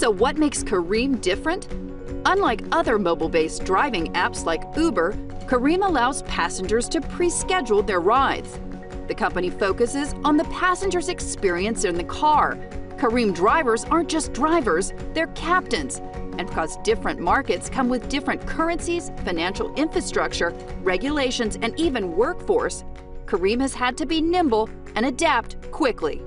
So what makes Careem different? Unlike other mobile-based driving apps like Uber, Careem allows passengers to pre-schedule their rides. The company focuses on the passenger's experience in the car. Careem drivers aren't just drivers, they're captains. And because different markets come with different currencies, financial infrastructure, regulations, and even workforce, Careem has had to be nimble and adapt quickly.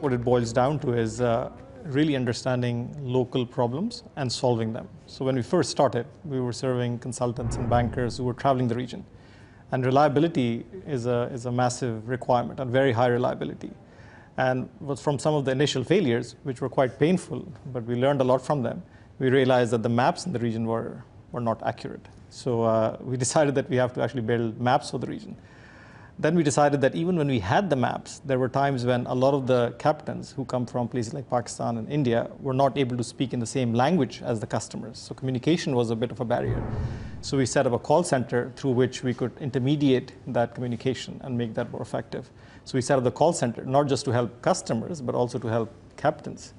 What it boils down to is uh, really understanding local problems and solving them. So when we first started, we were serving consultants and bankers who were traveling the region. And reliability is a, is a massive requirement, and very high reliability. And was from some of the initial failures, which were quite painful, but we learned a lot from them, we realized that the maps in the region were, were not accurate. So uh, we decided that we have to actually build maps for the region. Then we decided that even when we had the maps, there were times when a lot of the captains who come from places like Pakistan and India were not able to speak in the same language as the customers. So communication was a bit of a barrier. So we set up a call center through which we could intermediate that communication and make that more effective. So we set up the call center, not just to help customers, but also to help captains.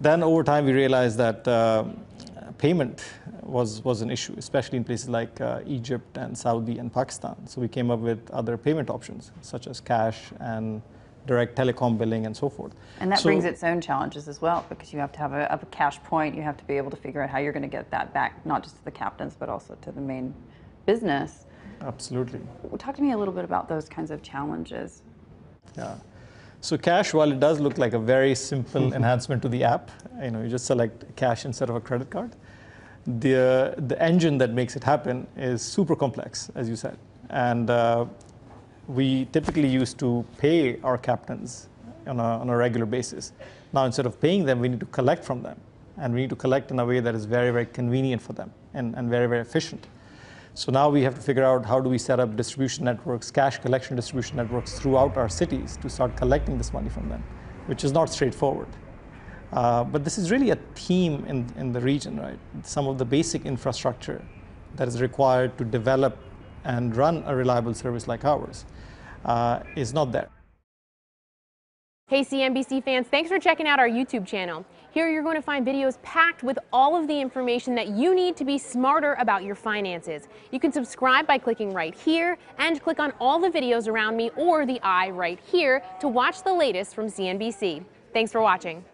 Then over time, we realized that uh, payment was, was an issue, especially in places like uh, Egypt and Saudi and Pakistan. So we came up with other payment options, such as cash and direct telecom billing and so forth. And that so, brings its own challenges as well, because you have to have a, a cash point, you have to be able to figure out how you're going to get that back, not just to the captains, but also to the main business. Absolutely. Talk to me a little bit about those kinds of challenges. Yeah. So cash, while it does look like a very simple enhancement to the app, you know, you just select cash instead of a credit card. The, the engine that makes it happen is super complex, as you said. And uh, we typically used to pay our captains on a, on a regular basis. Now, instead of paying them, we need to collect from them. And we need to collect in a way that is very, very convenient for them and, and very, very efficient. So now we have to figure out how do we set up distribution networks, cash collection distribution networks throughout our cities to start collecting this money from them, which is not straightforward. Uh, but this is really a theme in, in the region, right? Some of the basic infrastructure that is required to develop and run a reliable service like ours uh, is not there. Hey CNBC fans, thanks for checking out our YouTube channel. Here you're going to find videos packed with all of the information that you need to be smarter about your finances. You can subscribe by clicking right here and click on all the videos around me or the eye right here to watch the latest from CNBC. Thanks for watching.